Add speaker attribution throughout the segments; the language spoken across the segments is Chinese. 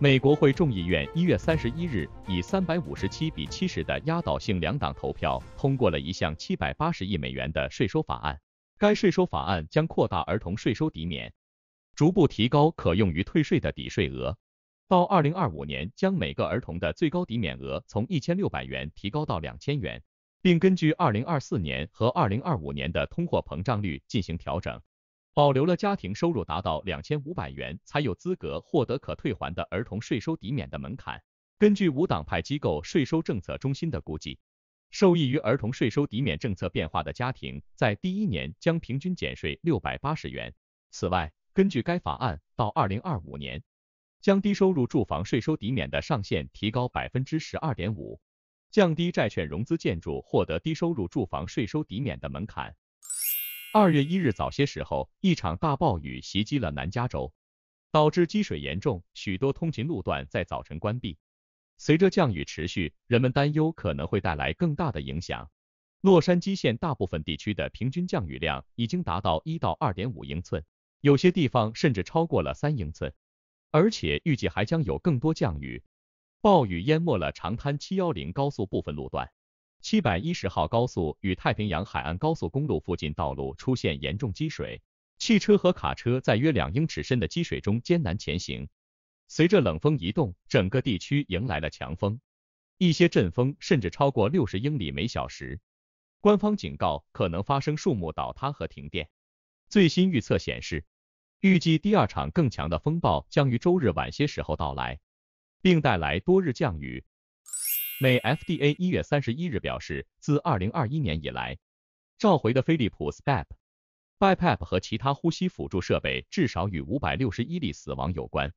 Speaker 1: 美国会众议院一月三十一日以三百五十七比七十的压倒性两党投票通过了一项七百八十亿美元的税收法案。该税收法案将扩大儿童税收抵免，逐步提高可用于退税的抵税额。到二零二五年，将每个儿童的最高抵免额从一千六百元提高到两千元，并根据二零二四年和二零二五年的通货膨胀率进行调整。保留了家庭收入达到两千五百元才有资格获得可退还的儿童税收抵免的门槛。根据无党派机构税收政策中心的估计，受益于儿童税收抵免政策变化的家庭，在第一年将平均减税六百八十元。此外，根据该法案，到二零二五年，将低收入住房税收抵免的上限提高百分之十二点五，降低债券融资建筑获得低收入住房税收抵免的门槛。二月一日早些时候，一场大暴雨袭击了南加州，导致积水严重，许多通勤路段在早晨关闭。随着降雨持续，人们担忧可能会带来更大的影响。洛杉矶县大部分地区的平均降雨量已经达到一到二点五英寸，有些地方甚至超过了三英寸，而且预计还将有更多降雨。暴雨淹没了长滩七幺零高速部分路段。七百一十号高速与太平洋海岸高速公路附近道路出现严重积水，汽车和卡车在约两英尺深的积水中艰难前行。随着冷风移动，整个地区迎来了强风，一些阵风甚至超过六十英里每小时。官方警告可能发生树木倒塌和停电。最新预测显示，预计第二场更强的风暴将于周日晚些时候到来，并带来多日降雨。美 FDA 一月三十一日表示，自二零二一年以来，召回的飞利浦 SPAP、BiPAP 和其他呼吸辅助设备至少与五百六十一例死亡有关，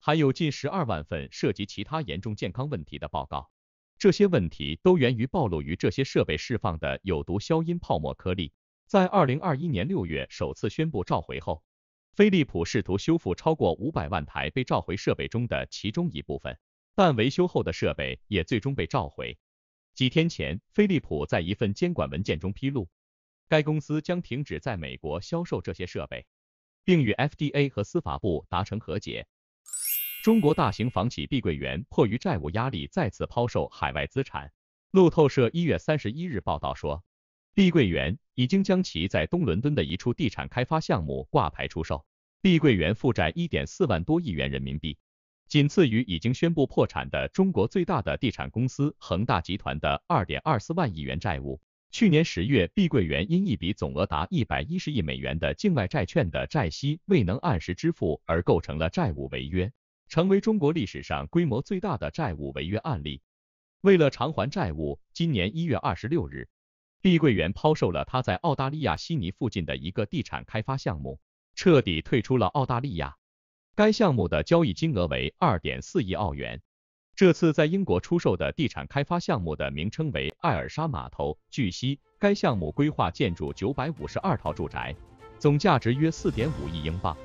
Speaker 1: 还有近十二万份涉及其他严重健康问题的报告。这些问题都源于暴露于这些设备释放的有毒消音泡沫颗粒。在二零二一年六月首次宣布召回后，飞利浦试图修复超过五百万台被召回设备中的其中一部分。但维修后的设备也最终被召回。几天前，飞利浦在一份监管文件中披露，该公司将停止在美国销售这些设备，并与 FDA 和司法部达成和解。中国大型房企碧桂园迫于债务压力，再次抛售海外资产。路透社一月三十一日报道说，碧桂园已经将其在东伦敦的一处地产开发项目挂牌出售。碧桂园负债一点四万多亿元人民币。仅次于已经宣布破产的中国最大的地产公司恒大集团的二点二四万亿元债务。去年十月，碧桂园因一笔总额达一百一十亿美元的境外债券的债息未能按时支付而构成了债务违约，成为中国历史上规模最大的债务违约案例。为了偿还债务，今年一月二十六日，碧桂园抛售了他在澳大利亚悉尼附近的一个地产开发项目，彻底退出了澳大利亚。该项目的交易金额为二点四亿澳元。这次在英国出售的地产开发项目的名称为艾尔莎码头。据悉，该项目规划建筑九百五十二套住宅，总价值约四点五亿英镑。